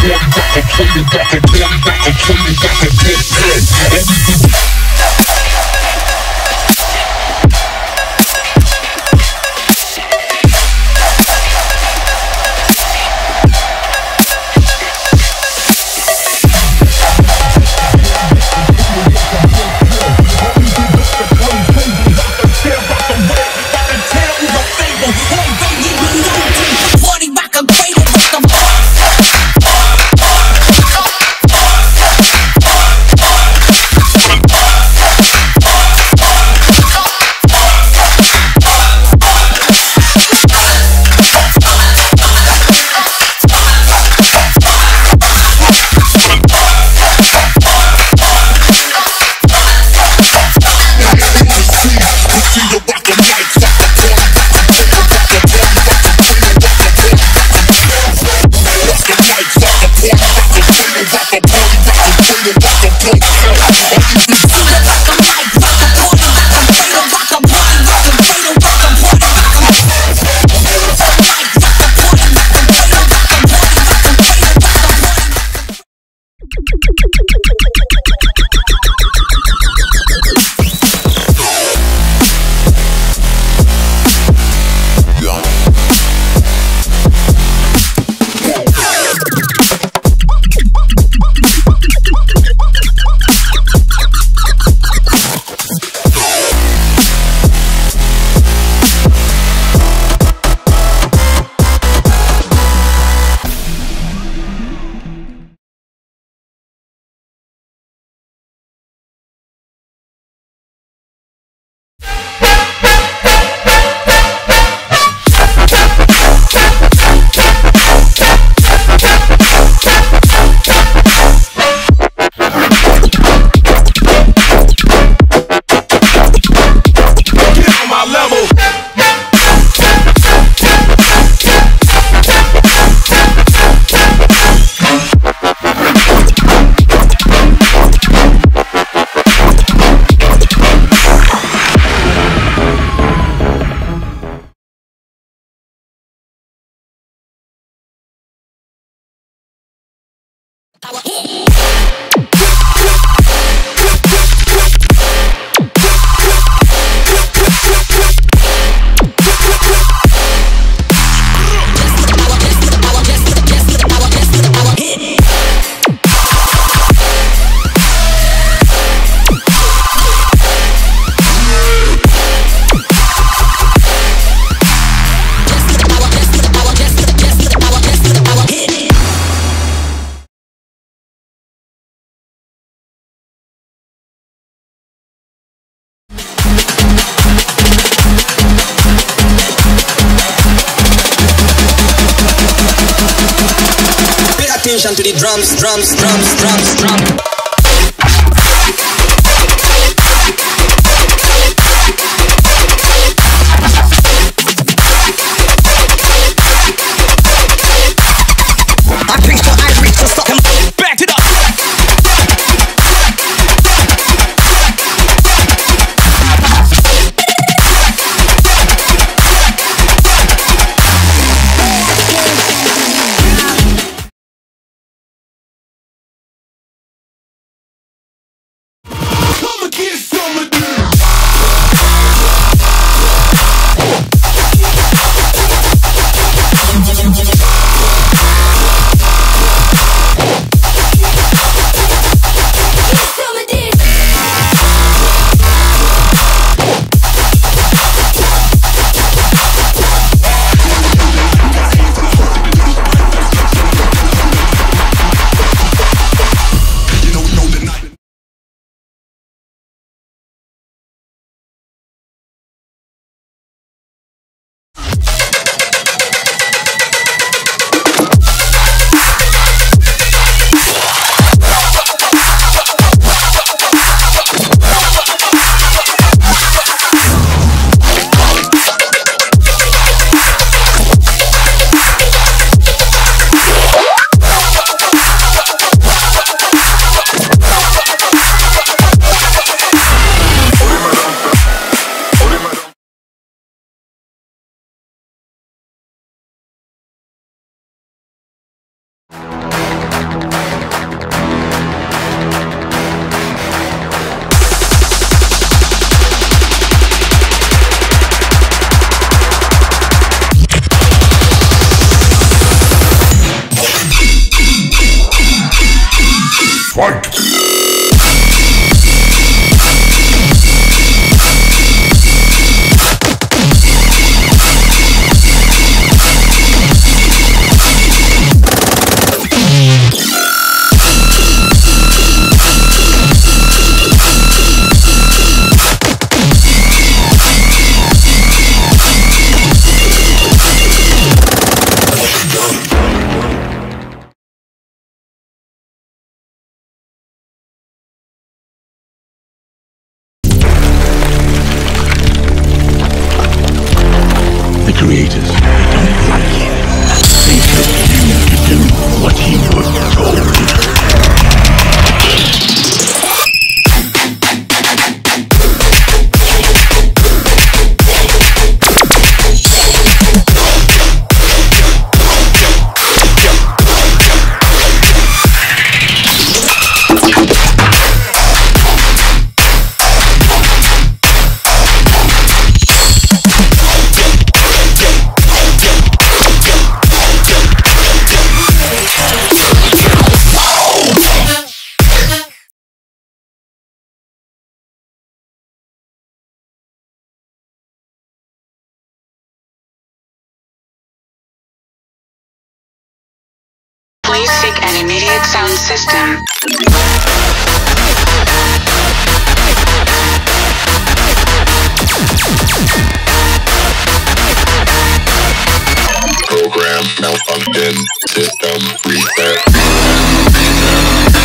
Party attention to the drums, drums, drums, drums, drums. Immediate sound system. Program malfunction. System reset.